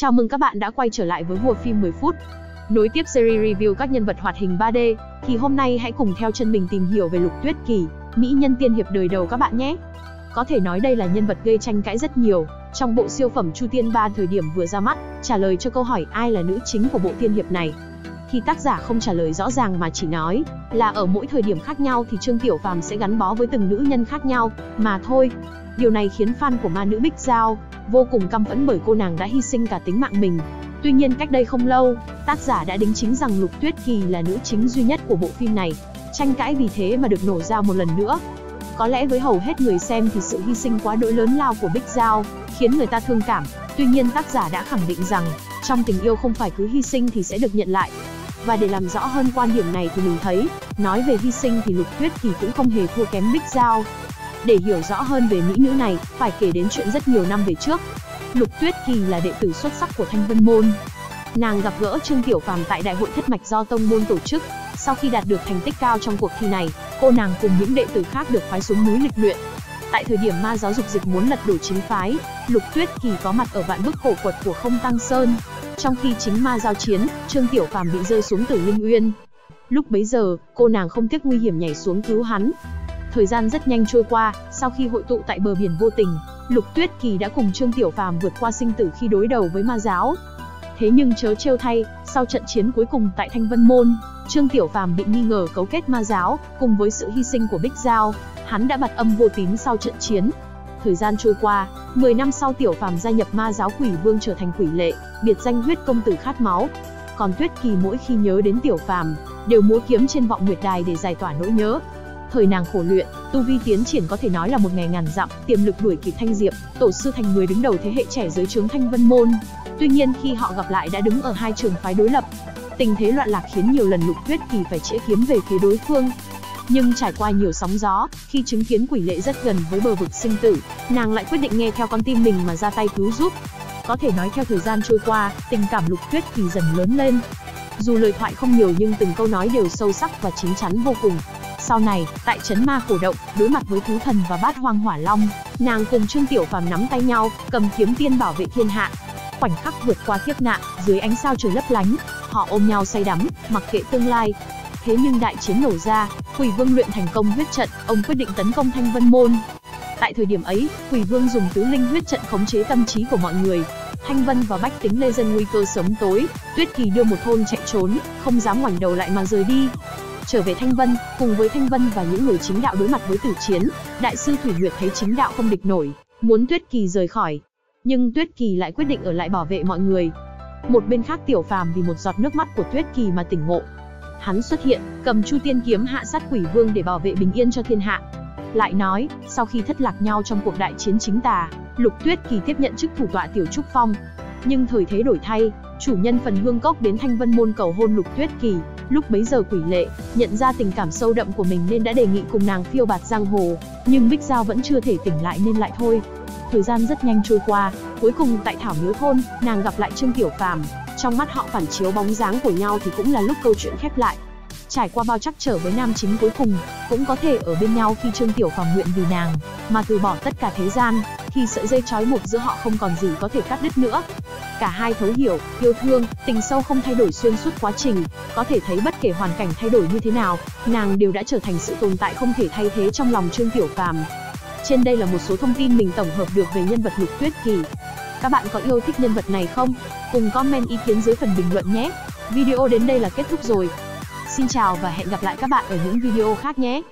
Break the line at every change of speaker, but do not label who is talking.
Chào mừng các bạn đã quay trở lại với Hùa phim 10 phút. Nối tiếp series review các nhân vật hoạt hình 3D, thì hôm nay hãy cùng theo chân mình tìm hiểu về Lục Tuyết Kỳ, mỹ nhân tiên hiệp đời đầu các bạn nhé. Có thể nói đây là nhân vật gây tranh cãi rất nhiều, trong bộ siêu phẩm Chu Tiên Ba thời điểm vừa ra mắt, trả lời cho câu hỏi ai là nữ chính của bộ tiên hiệp này. Thì tác giả không trả lời rõ ràng mà chỉ nói là ở mỗi thời điểm khác nhau thì Trương Tiểu Phàm sẽ gắn bó với từng nữ nhân khác nhau, mà thôi. Điều này khiến fan của ma nữ Bích Giao vô cùng căm phẫn bởi cô nàng đã hy sinh cả tính mạng mình. Tuy nhiên cách đây không lâu, tác giả đã đính chính rằng Lục Tuyết Kỳ là nữ chính duy nhất của bộ phim này. Tranh cãi vì thế mà được nổ ra một lần nữa. Có lẽ với hầu hết người xem thì sự hy sinh quá đỗi lớn lao của Bích Giao khiến người ta thương cảm. Tuy nhiên tác giả đã khẳng định rằng, trong tình yêu không phải cứ hy sinh thì sẽ được nhận lại. Và để làm rõ hơn quan điểm này thì mình thấy, nói về hy sinh thì Lục Tuyết Kỳ cũng không hề thua kém Bích Giao. Để hiểu rõ hơn về mỹ nữ này, phải kể đến chuyện rất nhiều năm về trước. Lục Tuyết Kỳ là đệ tử xuất sắc của Thanh Vân Môn. Nàng gặp gỡ Trương Tiểu Phàm tại đại hội thất mạch do tông môn tổ chức. Sau khi đạt được thành tích cao trong cuộc thi này, cô nàng cùng những đệ tử khác được phái xuống núi lịch luyện. Tại thời điểm ma giáo dục dịch muốn lật đổ chính phái, Lục Tuyết Kỳ có mặt ở vạn bức khổ quật của Không Tăng Sơn. Trong khi chính ma giao chiến, Trương Tiểu Phàm bị rơi xuống Tử Linh Uyên. Lúc bấy giờ, cô nàng không tiếc nguy hiểm nhảy xuống cứu hắn, Thời gian rất nhanh trôi qua, sau khi hội tụ tại bờ biển vô tình, Lục Tuyết Kỳ đã cùng Trương Tiểu Phàm vượt qua sinh tử khi đối đầu với ma giáo. Thế nhưng chớ trêu thay, sau trận chiến cuối cùng tại Thanh Vân Môn, Trương Tiểu Phàm bị nghi ngờ cấu kết ma giáo, cùng với sự hy sinh của Bích Giao, hắn đã bật âm vô tín sau trận chiến. Thời gian trôi qua, 10 năm sau Tiểu Phàm gia nhập ma giáo Quỷ Vương trở thành quỷ lệ, biệt danh huyết công tử khát máu. Còn Tuyết Kỳ mỗi khi nhớ đến Tiểu Phàm, đều múa kiếm trên vọng nguyệt đài để giải tỏa nỗi nhớ, Thời nàng khổ luyện, tu vi tiến triển có thể nói là một ngày ngàn dặm, tiềm lực đuổi kịp Thanh Diệp, tổ sư thành người đứng đầu thế hệ trẻ dưới trướng Thanh Vân môn. Tuy nhiên khi họ gặp lại đã đứng ở hai trường phái đối lập. Tình thế loạn lạc khiến nhiều lần Lục Tuyết Kỳ phải chĩa kiếm về phía đối phương. Nhưng trải qua nhiều sóng gió, khi chứng kiến quỷ lệ rất gần với bờ vực sinh tử, nàng lại quyết định nghe theo con tim mình mà ra tay cứu giúp. Có thể nói theo thời gian trôi qua, tình cảm Lục Tuyết thì dần lớn lên. Dù lời thoại không nhiều nhưng từng câu nói đều sâu sắc và chín chắn vô cùng. Sau này, tại trấn ma cổ động, đối mặt với thú thần và bát hoang hỏa long, nàng cùng Trương Tiểu Phàm nắm tay nhau, cầm kiếm tiên bảo vệ thiên hạ. Khoảnh khắc vượt qua kiếp nạn, dưới ánh sao trời lấp lánh, họ ôm nhau say đắm, mặc kệ tương lai. Thế nhưng đại chiến nổ ra, Quỷ Vương luyện thành công huyết trận, ông quyết định tấn công Thanh Vân Môn. Tại thời điểm ấy, Quỷ Vương dùng tứ linh huyết trận khống chế tâm trí của mọi người, Thanh Vân và Bách Tính Lê Dân nguy cơ sớm tối, Tuyết Kỳ đưa một thôn chạy trốn, không dám ngoảnh đầu lại mà rời đi. Trở về Thanh Vân, cùng với Thanh Vân và những người chính đạo đối mặt với tử chiến, đại sư Thủy Nguyệt thấy chính đạo không địch nổi, muốn Tuyết Kỳ rời khỏi. Nhưng Tuyết Kỳ lại quyết định ở lại bảo vệ mọi người. Một bên khác Tiểu Phàm vì một giọt nước mắt của Tuyết Kỳ mà tỉnh ngộ. Hắn xuất hiện, cầm Chu Tiên kiếm hạ sát Quỷ Vương để bảo vệ bình yên cho thiên hạ. Lại nói, sau khi thất lạc nhau trong cuộc đại chiến chính tà, Lục Tuyết Kỳ tiếp nhận chức thủ tọa Tiểu Trúc Phong. Nhưng thời thế đổi thay, chủ nhân phần hương cốc đến Thanh Vân Môn cầu hôn Lục Tuyết Kỳ, Lúc bấy giờ quỷ lệ, nhận ra tình cảm sâu đậm của mình nên đã đề nghị cùng nàng phiêu bạt giang hồ, nhưng Bích Giao vẫn chưa thể tỉnh lại nên lại thôi. Thời gian rất nhanh trôi qua, cuối cùng tại Thảo Miếu Thôn, nàng gặp lại Trương Tiểu Phàm, trong mắt họ phản chiếu bóng dáng của nhau thì cũng là lúc câu chuyện khép lại. Trải qua bao trắc trở với nam chính cuối cùng, cũng có thể ở bên nhau khi Trương Tiểu Phàm nguyện vì nàng mà từ bỏ tất cả thế gian, khi sợi dây trói buộc giữa họ không còn gì có thể cắt đứt nữa. Cả hai thấu hiểu, yêu thương, tình sâu không thay đổi xuyên suốt quá trình, có thể thấy bất kể hoàn cảnh thay đổi như thế nào, nàng đều đã trở thành sự tồn tại không thể thay thế trong lòng Trương Tiểu Phàm. Trên đây là một số thông tin mình tổng hợp được về nhân vật Lục Tuyết Kỳ. Các bạn có yêu thích nhân vật này không? Cùng comment ý kiến dưới phần bình luận nhé. Video đến đây là kết thúc rồi. Xin chào và hẹn gặp lại các bạn ở những video khác nhé.